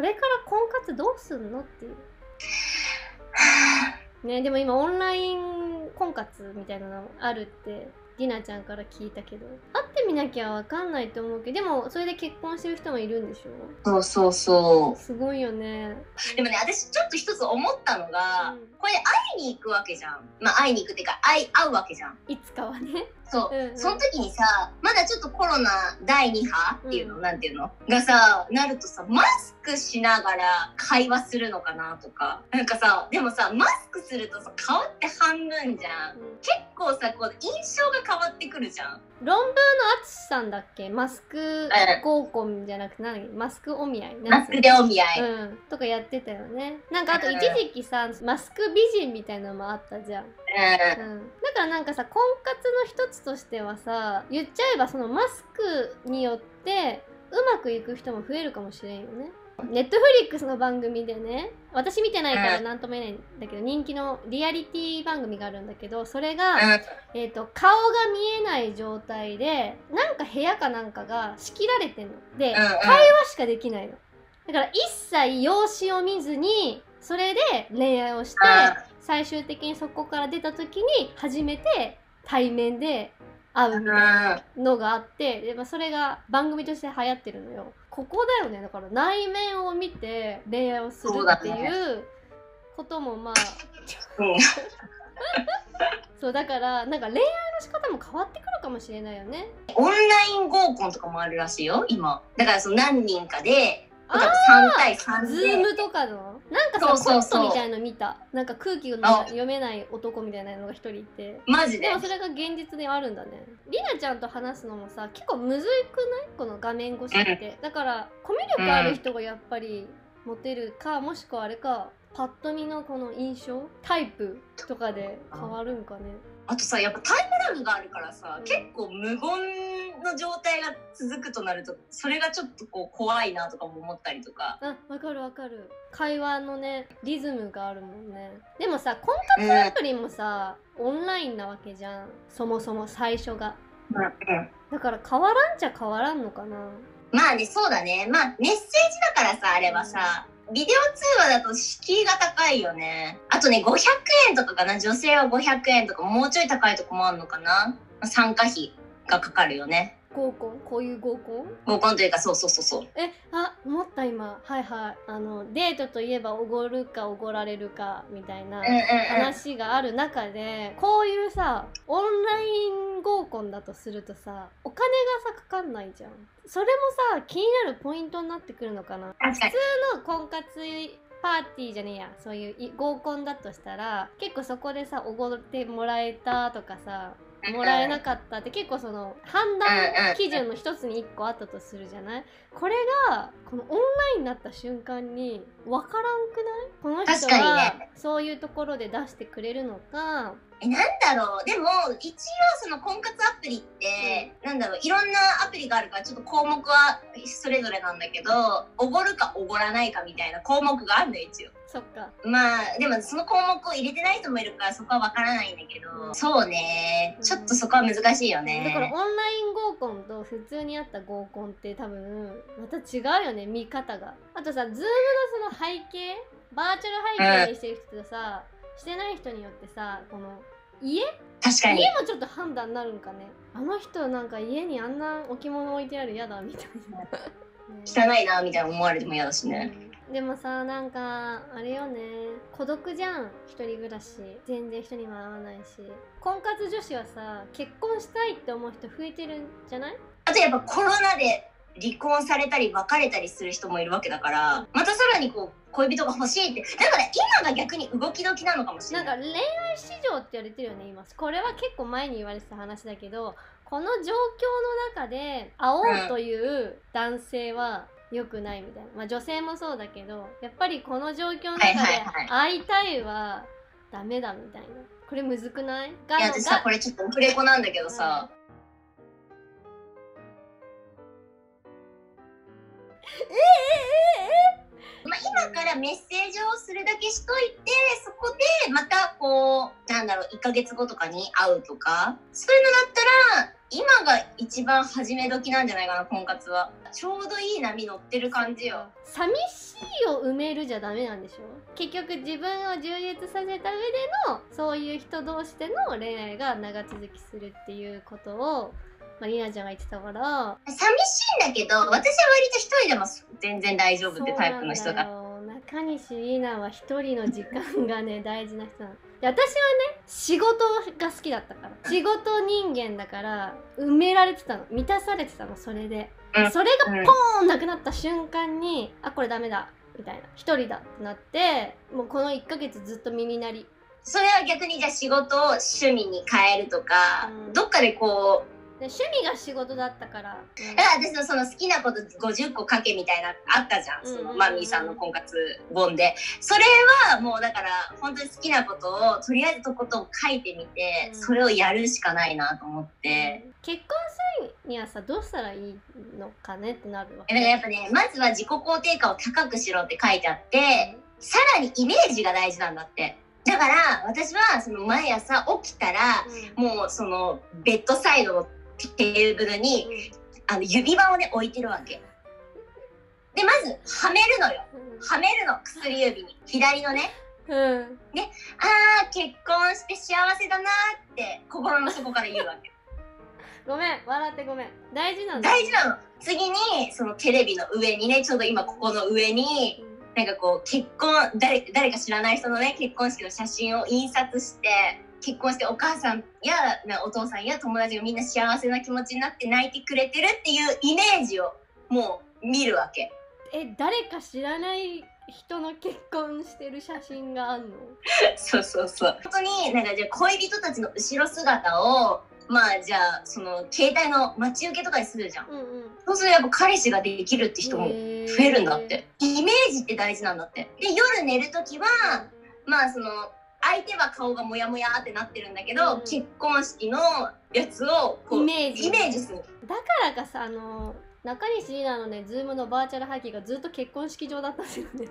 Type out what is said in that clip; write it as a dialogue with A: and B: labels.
A: これから婚活どうすんのっていう。ねでも今オンライン婚活みたいなのあるってりなちゃんから聞いたけど。会ってみなきゃわかんないと思うけどでもそれで結婚してる人もいるんでしょ？
B: そうそうそ
A: すごいよね。
B: う。でもね、私ちょっと一つ思ったのが、
A: うん。
B: これ会いに行くわけじゃん。まあ会いに行くっていうか、会い、会うわけじゃん。
A: いつかはね。
B: そう。
A: うんうん。
B: その時にさ、まだちょっとコロナ第2波っていうの、
A: うん。
B: なんていうの？がさ、なるとさ、マスクしながら会話するのかなとか。なんかさ、でもさ、マスクするとさ、顔って半分じゃん。結構さ、こう、印象が変わってくるじゃん。
A: 論文のあつしさんだっけ？マスク合コンじゃなくて何マスクお見合い？
B: マスクでお見合い。
A: うん、とかやってたよね。なんかあと
B: うん。
A: 一時期さマスク美人みたいなのもあったじゃん、うん、だからなんかさ婚活の一つとしてはさ言っちゃえばそのマスクによってうまくいく人も増えるかもしれんよねネットフリックスの番組でね私見てないから何とも言えないんだけど人気のリアリティ番組があるんだけどそれが、えー、と顔が見えない状態でなんか部屋かなんかが仕切られてんの。で、会話しかできないの。だから一切容姿を見ずにそれで恋愛をして最終的にそこから出た時に初めて対面で会うみたいなのがあってで、まあ、それが番組として流行ってるのよ。ここだよね。だから内面を見て恋愛をするっていうこともまあ
B: うん
A: そうだ からなんか恋愛の仕方も変わってくるかもしれないよね。
B: オンライン合コンとかもあるらしいよ、今。だからその何人かで、
A: あー
B: 3対3で。
A: ズームとかの？なんかさ
B: そうそうそう
A: コントみたいの見た。なんか空気が
B: あ。
A: 読めない男みたいなのが一人いて。
B: マジで？
A: でもそれが現実にあるんだね。りなちゃんと話すのもさ結構むずいくない？この画面越しって、だからコミュ力ある人がやっぱりモテるか、もしくはあれかパッと見のこの印象タイプとかで変わるんかね。
B: あとさやっぱタイムラグがあるからさ、
A: うん
B: 結構無言の状態が続くとなるとそれがちょっとこう怖いなとかも思ったりとか。
A: あわかるわかる。会話のねリズムがあるもんね。でもさ婚活アプリもさ、オンラインなわけじゃん。そもそも最初が。だから変わらんじゃ変わらんのかな。
B: まあねそうだね。まあメッセージだからさあれはさ、ビデオ通話だと敷居が高いよね。あとね500円とかかな。女性は500円とかもうちょい高いとこもあるのかな。参加費がかかるよね。
A: 合コン？こういう合コン？
B: 合コンというかそうそうそうそう。
A: えあ思った今。はいはい。あのデートといえばおごるかおごられるかみたいな話がある中でこういうさオンライン合コンだとするとさお金がさかかんないじゃん。それもさ気になるポイントになってくるのかな？
B: 確かに。
A: 普通の婚活パーティーじゃねえや。そういうい合コンだとしたら結構そこでさおごってもらえたとかさもらえなかったって結構その判断基準の一つに一個あったとするじゃない？これがこのオンラインになった瞬間に分からんくない？この人は
B: ね。
A: そういうところで出してくれるのか
B: えなんだろう？でも一応その婚活アプリって、なんだろういろんなアプリがあるからちょっと項目はそれぞれなんだけどおごるかおごらないかみたいな項目があるのよ一応。
A: そっか。
B: まあでもその項目を入れてない人もいるからそこはわからないんだけどそうね。ちょっとそこは難しいよね。
A: だからオンライン合コンと普通にあった合コンって多分また違うよね見方が。あとさズームのその背景バーチャル背景にしてる人とさ、してない人によってさこの家？
B: 確かに。
A: 家もちょっと判断になるんかね。あの人なんか家にあんな置物置いてある嫌だみたいな、ね。
B: 汚いなみたいな思われても嫌だしね。
A: うん。でもさなんかあれよね。孤独じゃん一人暮らし。全然人にも会わないし。婚活女子はさ結婚したいって思う人増えてるんじゃない？
B: あとやっぱコロナで離婚されたり別れたりする人もいるわけだからまたさらにこう恋人が欲しいってだから今が逆に動き時なのかもしれない。
A: なんか恋愛市場って言われてるよね今。これは結構前に言われてた話だけどこの状況の中で会おうという男性は良くないみたいな、まあ女性もそうだけどやっぱりこの状況の中で会いたいはダメだみたいな。これむずくない？が
B: いや私さ
A: が
B: これちょっとオフレコなんだけどさ、まあ、今からメッセージをするだけしといてそこでまたこうなんだろう1ヶ月後とかに会うとかそういうのだったら今が一番始め時なんじゃないかな婚活は。ちょうどいい波乗ってる感じよ。
A: 寂しいを埋めるじゃダメなんでしょ？結局自分を充実させた上でのそういう人同士での恋愛が長続きするっていうことをまあ、りなちゃんが言ってたから。
B: 寂しいんだけど私は割と一人でも全然大丈夫ってタイプの人だ。
A: 中西里奈は一人の時間がね 大事な人なの。で私はね仕事が好きだったから。仕事人間だから埋められてたの。満たされてたのそれで、うん、それがポーンなくなった瞬間に、うん、あこれダメだみたいな。一人だってなってもうこの1ヶ月ずっと耳鳴り。
B: それは逆にじゃあ仕事を趣味に変えるとか、うん、どっかでこう
A: 趣味が仕事だったから、
B: うん、だから私のその好きなこと50個書けみたいなあったじゃん、そのマミーさんの婚活本で。それはもうだから本当に好きなことをとりあえずとことん書いてみて、うん、それをやるしかないなと思って、
A: 結婚するにはさどうしたらいいのかねってなるわ
B: け。だからやっぱねまずは自己肯定感を高くしろって書いてあって、さらにイメージが大事なんだって。だから私はその毎朝起きたら、もうそのベッドサイドのテーブルに、あの指輪をね置いてるわけ。でまずはめるのよ。はめるの薬指に。左のね。うん、でああ結婚して幸せだなって心の底から言うわけ。
A: ごめん笑ってごめん。大事なの。
B: 大事なの。次にそのテレビの上にねちょうど今ここの上に、なんかこう結婚誰誰か知らない人のね結婚式の写真を印刷して結婚してお母さんやお父さんや友達がみんな幸せな気持ちになって泣いてくれてるっていうイメージをもう見るわけ。
A: え誰か知らない人の結婚してる写真があんの？
B: そうそうそう。本当になんかじゃあ恋人たちの後ろ姿をまあじゃあその携帯の待ち受けとかにするじゃん、うんうん、そうするとやっぱ彼氏ができるって人も増えるんだって。イメージって大事なんだって。で夜寝る時はまあその相手は顔がモヤモヤってなってるんだけど、うん、結婚式のやつをイメージ。イメージする。
A: だからかさあの中西里奈のねズームのバーチャル背景がずっと結婚式場だったんですよね